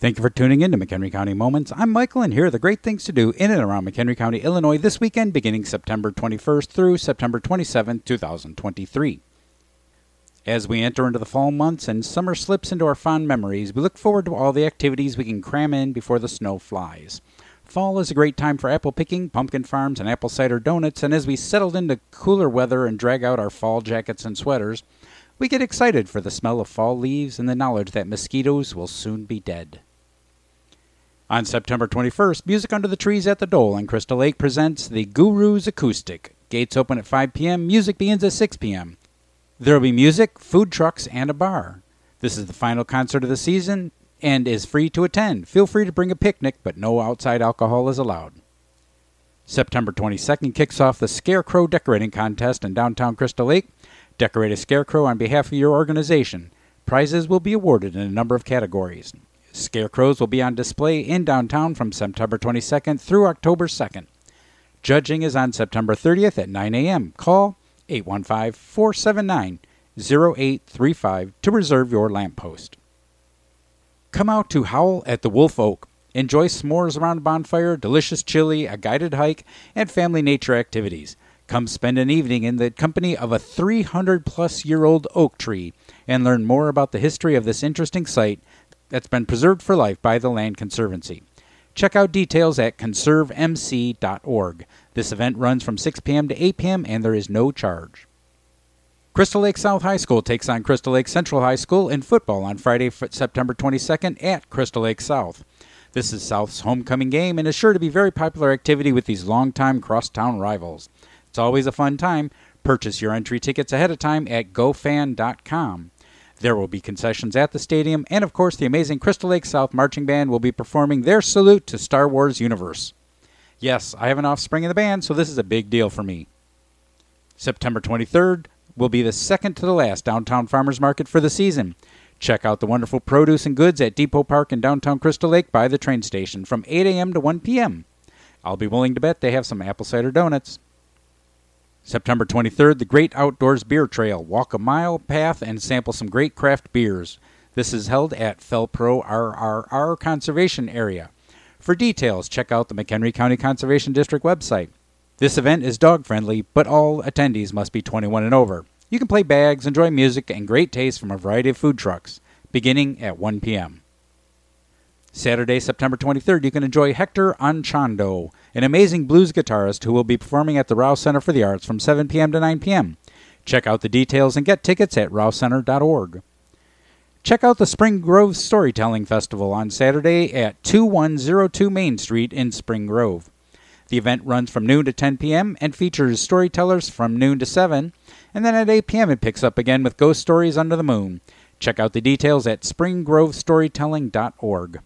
Thank you for tuning in to McHenry County Moments. I'm Michael, and here are the great things to do in and around McHenry County, Illinois this weekend beginning September 21st through September 27th, 2023. As we enter into the fall months and summer slips into our fond memories, we look forward to all the activities we can cram in before the snow flies. Fall is a great time for apple picking, pumpkin farms, and apple cider donuts, and as we settle into cooler weather and drag out our fall jackets and sweaters, we get excited for the smell of fall leaves and the knowledge that mosquitoes will soon be dead. On September 21st, Music Under the Trees at the Dole in Crystal Lake presents the Gurus Acoustic. Gates open at 5 p.m., music begins at 6 p.m. There will be music, food trucks, and a bar. This is the final concert of the season and is free to attend. Feel free to bring a picnic, but no outside alcohol is allowed. September 22nd kicks off the Scarecrow Decorating Contest in downtown Crystal Lake. Decorate a scarecrow on behalf of your organization. Prizes will be awarded in a number of categories. Scarecrows will be on display in downtown from September 22nd through October 2nd. Judging is on September 30th at 9 a.m. Call 815 479 0835 to reserve your lamppost. Come out to Howl at the Wolf Oak. Enjoy s'mores around a bonfire, delicious chili, a guided hike, and family nature activities. Come spend an evening in the company of a 300 plus year old oak tree and learn more about the history of this interesting site that's been preserved for life by the Land Conservancy. Check out details at conservemc.org. This event runs from 6 p.m. to 8 p.m. and there is no charge. Crystal Lake South High School takes on Crystal Lake Central High School in football on Friday, September 22nd at Crystal Lake South. This is South's homecoming game and is sure to be very popular activity with these longtime crosstown rivals. It's always a fun time. Purchase your entry tickets ahead of time at gofan.com. There will be concessions at the stadium, and of course, the amazing Crystal Lake South Marching Band will be performing their salute to Star Wars Universe. Yes, I have an offspring in the band, so this is a big deal for me. September 23rd will be the second to the last downtown farmers market for the season. Check out the wonderful produce and goods at Depot Park in downtown Crystal Lake by the train station from 8 a.m. to 1 p.m. I'll be willing to bet they have some apple cider donuts. September 23rd, the Great Outdoors Beer Trail. Walk a mile path and sample some great craft beers. This is held at Felpro RRR Conservation Area. For details, check out the McHenry County Conservation District website. This event is dog friendly, but all attendees must be 21 and over. You can play bags, enjoy music, and great taste from a variety of food trucks, beginning at 1 p.m. Saturday, September 23rd, you can enjoy Hector Anchondo, an amazing blues guitarist who will be performing at the Raue Center for the Arts from 7 p.m. to 9 p.m. Check out the details and get tickets at rauecenter.org. Check out the Spring Grove Storytelling Festival on Saturday at 2102 Main Street in Spring Grove. The event runs from noon to 10 p.m. and features storytellers from noon to 7, and then at 8 p.m. it picks up again with Ghost Stories Under the Moon. Check out the details at springgrovestorytelling.org.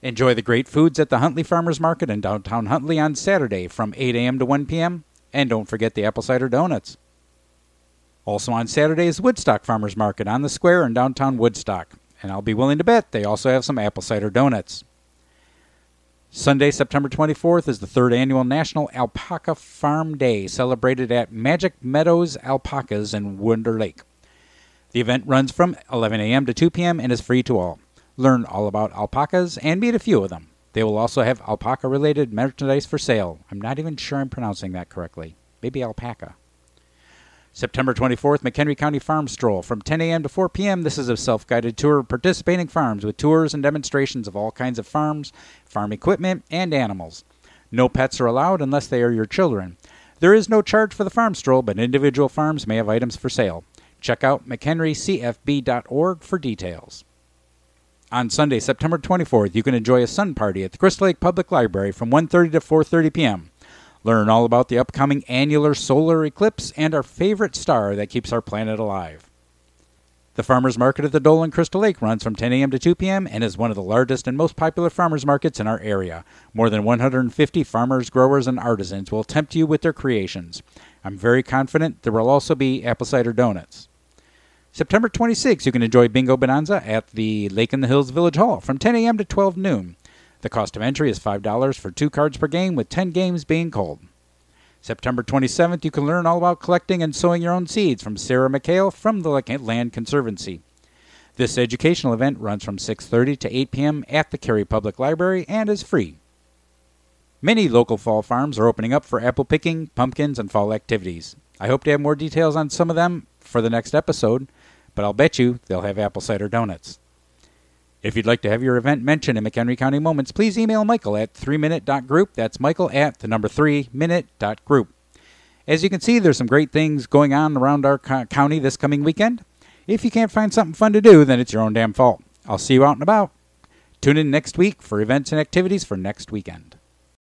Enjoy the great foods at the Huntley Farmers Market in downtown Huntley on Saturday from 8 a.m. to 1 p.m. And don't forget the apple cider donuts. Also on Saturday is Woodstock Farmers Market on the square in downtown Woodstock. And I'll be willing to bet they also have some apple cider donuts. Sunday, September 24th is the third annual National Alpaca Farm Day celebrated at Magic Meadows Alpacas in Wonder Lake. The event runs from 11 a.m. to 2 p.m. and is free to all. Learn all about alpacas and meet a few of them. They will also have alpaca related merchandise for sale. I'm not even sure I'm pronouncing that correctly. Maybe alpaca. September 24th, McHenry County Farm Stroll. From 10 a.m. to 4 p.m., this is a self guided tour of participating farms with tours and demonstrations of all kinds of farms, farm equipment, and animals. No pets are allowed unless they are your children. There is no charge for the farm stroll, but individual farms may have items for sale. Check out mchenrycfb.org for details. On Sunday, September 24th, you can enjoy a sun party at the Crystal Lake Public Library from 1:30 to 4:30 p.m. Learn all about the upcoming annular solar eclipse and our favorite star that keeps our planet alive. The Farmers Market at the Dole in Crystal Lake runs from 10 a.m. to 2 p.m. and is one of the largest and most popular farmers markets in our area. More than 150 farmers, growers, and artisans will tempt you with their creations. I'm very confident there will also be apple cider donuts. September 26th, you can enjoy Bingo Bonanza at the Lake in the Hills Village Hall from 10 a.m. to 12 noon. The cost of entry is $5 for two cards per game, with 10 games being called. September 27th, you can learn all about collecting and sowing your own seeds from Sarah McHale from the Lake Land Conservancy. This educational event runs from 6:30 to 8 p.m. at the Cary Public Library and is free. Many local fall farms are opening up for apple picking, pumpkins, and fall activities. I hope to have more details on some of them for the next episode, but I'll bet you they'll have apple cider donuts. If you'd like to have your event mentioned in McHenry County Moments, please email Michael at 3minute.group. That's Michael at the number 3minute.group. As you can see, there's some great things going on around our co- county this coming weekend. If you can't find something fun to do, then it's your own damn fault. I'll see you out and about. Tune in next week for events and activities for next weekend.